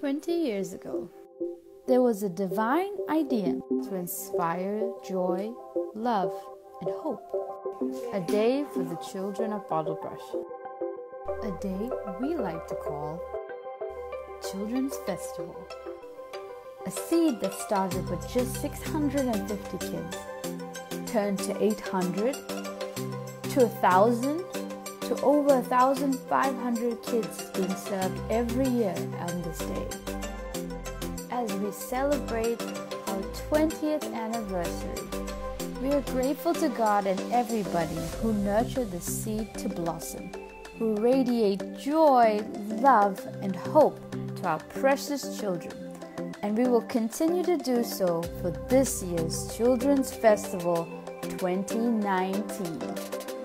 20 years ago, there was a divine idea to inspire joy, love, and hope. A day for the children of Bottlebrush. A day we like to call Children's Festival. A seed that started with just 650 kids turned to 800, to 1,000, to over 1,500 kids being served every year on this day. Celebrate our 20th anniversary, we are grateful to God and everybody who nurtured the seed to blossom, who radiate joy, love, and hope to our precious children. And we will continue to do so for this year's Children's Festival 2019.